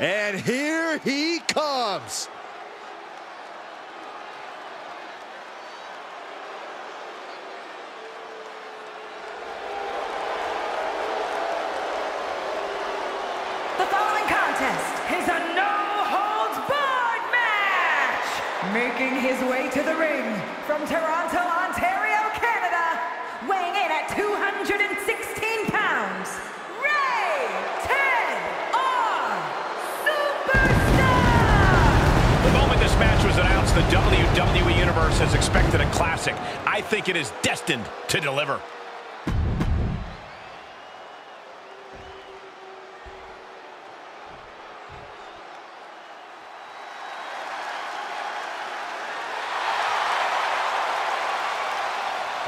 And here he comes. The following contest is a no-holds-barred match. Making his way to the ring from Toronto, Ontario, Canada, weighing in at 216 the WWE Universe has expected a classic. I think it is destined to deliver.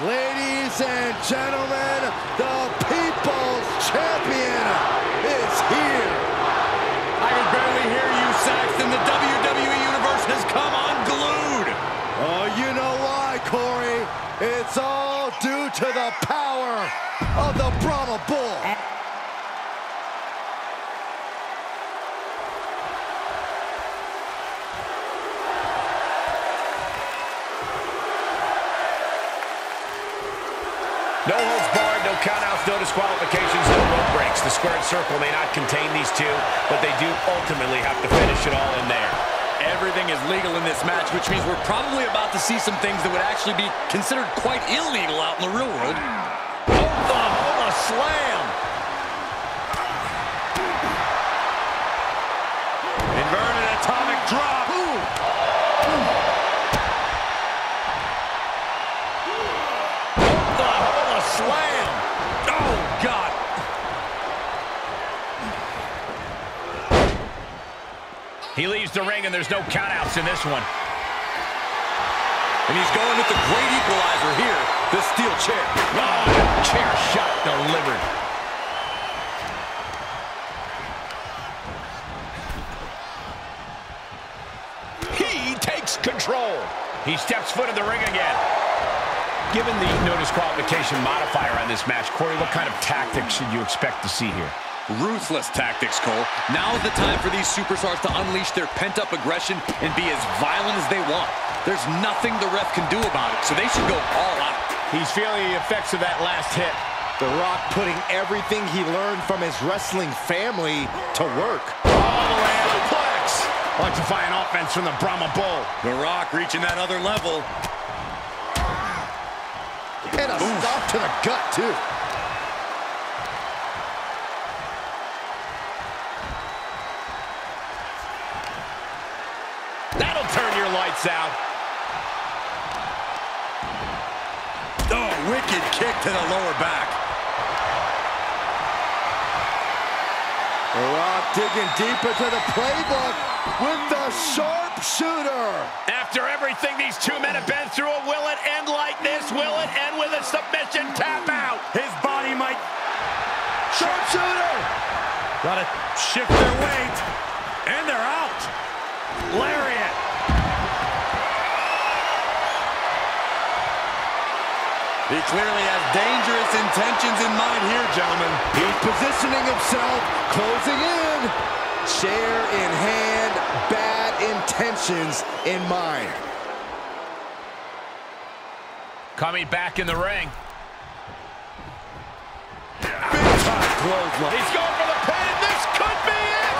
Ladies and gentlemen, the due to the power of the Brahma Bull. No holds barred, no countouts, no disqualifications, no rope breaks. The squared circle may not contain these two, but they do ultimately have to finish it all in there. Everything is legal in this match, which means we're probably about to see some things that would actually be considered quite illegal out in the real world. Oh, the, oh, the slam. Inverted atomic drop. There's no countouts in this one. And he's going with the great equalizer here, the steel chair. Oh, chair shot delivered. He takes control. He steps foot in the ring again. Given the no disqualification modifier on this match, Corey, what kind of tactics should you expect to see here? Ruthless tactics, Cole. Now is the time for these superstars to unleash their pent-up aggression and be as violent as they want. There's nothing the ref can do about it, so they should go all out. He's feeling the effects of that last hit. The Rock putting everything he learned from his wrestling family to work. All the way out Plex. Electrifying offense from the Brahma Bull. The Rock reaching that other level. And a stop to the gut, too. Turn out. Oh, wicked kick to the lower back. The Rock digging deep into the playbook with the sharpshooter. After everything these two men have been through, will it end like this? Will it end with a submission tap out? His body might... Sharpshooter! Gotta shift their weight. And they're out. Lariat. He clearly has dangerous intentions in mind here, gentlemen. He's positioning himself, closing in. Chair in hand, bad intentions in mind. Coming back in the ring. Big time clothesline. He's going for the pin, this could be it!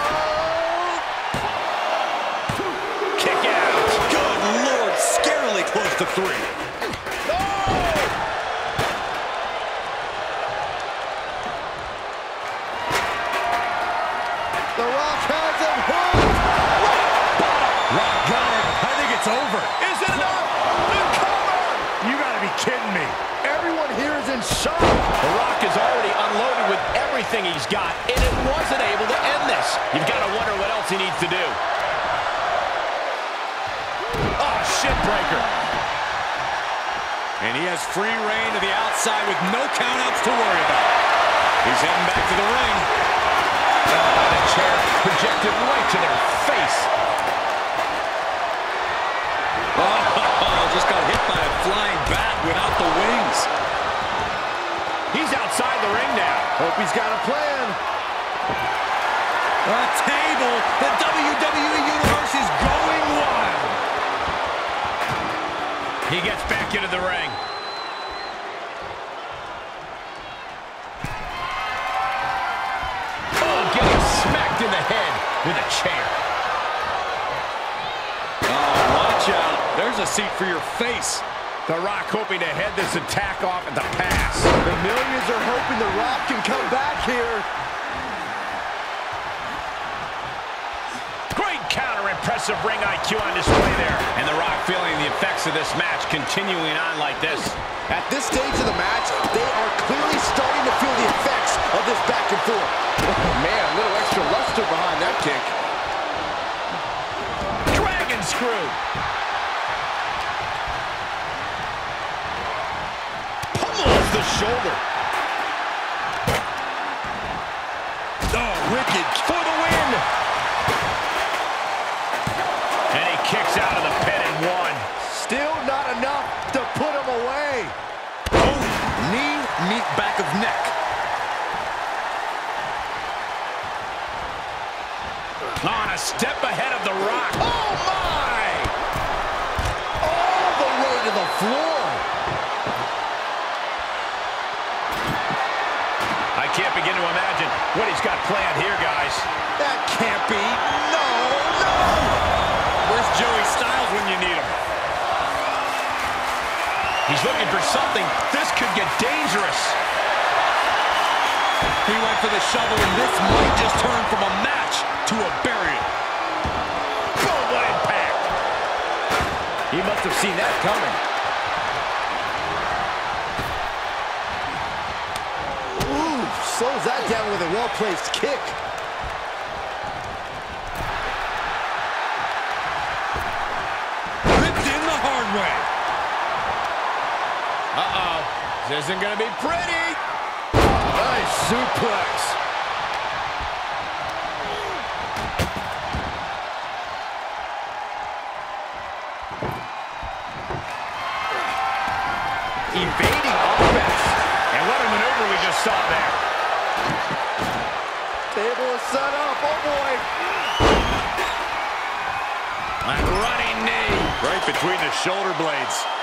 Oh. Kick out. Good Lord, scarily close to three. Shit breaker. And he has free reign to the outside with no countouts to worry about. He's heading back to the ring. Oh, the chair projected right to their face. Oh, just got hit by a flying bat without the wings. He's outside the ring now. Hope he's got a plan. A table. The WWE Universe He gets back into the ring. Oh, getting smacked in the head with a chair. Oh, watch out. There's a seat for your face. The Rock hoping to head this attack off at the pass. The millions are hoping The Rock can come back here. Impressive ring IQ on display there. And The Rock feeling the effects of this match continuing on like this. At this stage of the match, they are clearly starting to feel the effects of this back and forth. Oh, man, a little extra luster behind that kick. Dragon screw. Pummels the shoulder. Oh, wicked for On a step ahead of The Rock. Oh, my! All the way to the floor. I can't begin to imagine what he's got planned here, guys. That can't be. No, no! Where's Joey Styles when you need him? He's looking for something. This could get dangerous. He went for the shovel, and this might just turn from a match to a burial. Boom, what impact. He must have seen that coming. Ooh, slows that down with a well-placed kick. Ripped in the hard way. Uh-oh. This isn't going to be pretty. Nice suplex. Evading offense. And what a maneuver we just saw there. Table is set up. Oh, boy. A running knee. Right between the shoulder blades.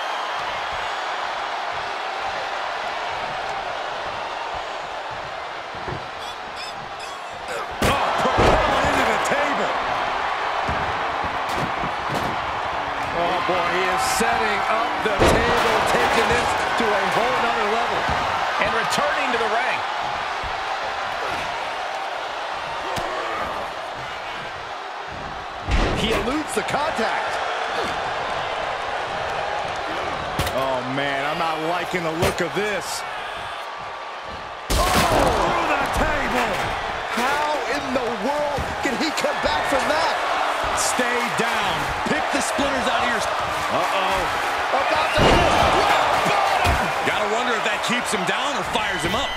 Setting up the table, taking this to a whole nother level. And returning to the ring. He eludes the contact. Oh, man, I'm not liking the look of this. Oh, through the table. How in the world can he come back from that? Uh-oh. About to hit. Gotta wonder if that keeps him down or fires him up.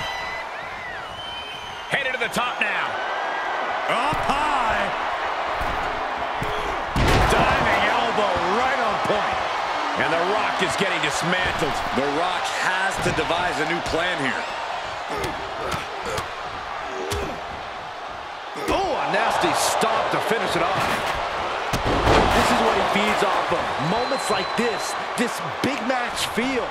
Headed to the top now. Up high. Diving elbow right on point. And The Rock is getting dismantled. The Rock has to devise a new plan here. Oh, a nasty stop to finish it off. This is what he feeds off of. Moments like this, this big match feel.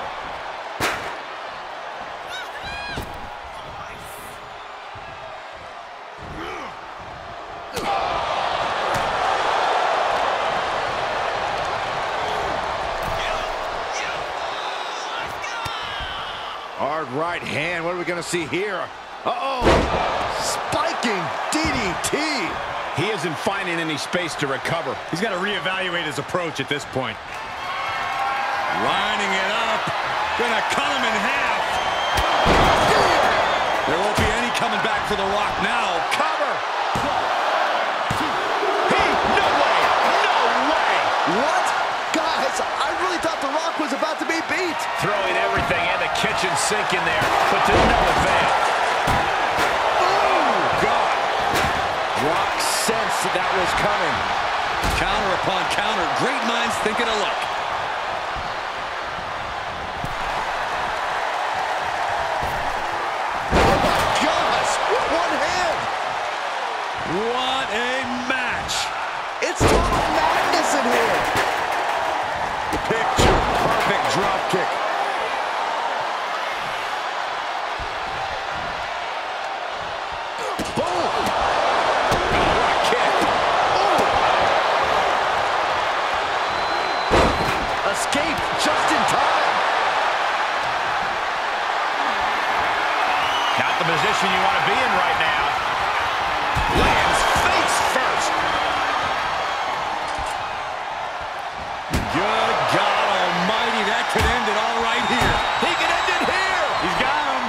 Hard right hand. What are we going to see here? Uh-oh. Spiking DDT. He isn't finding any space to recover. He's got to reevaluate his approach at this point. Lining it up. Gonna cut him in half. There won't be any coming back for The Rock now. Cover. He, no way, no way. What? Guys, I really thought The Rock was about to be beat. Throwing everything and the kitchen sink in there, but to no that was coming. Counter upon counter. Great minds thinking alike. The position you want to be in right now. Lands face first. Good God almighty, that could end it all right here. He can end it here. He's got him.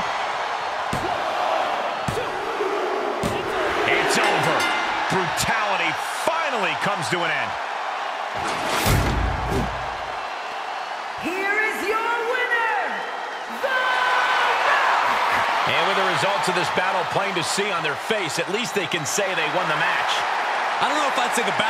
It's over. Brutality finally comes to an end. Results of this battle plain to see on their face, at least they can say they won the match. I don't know if I'd say the battle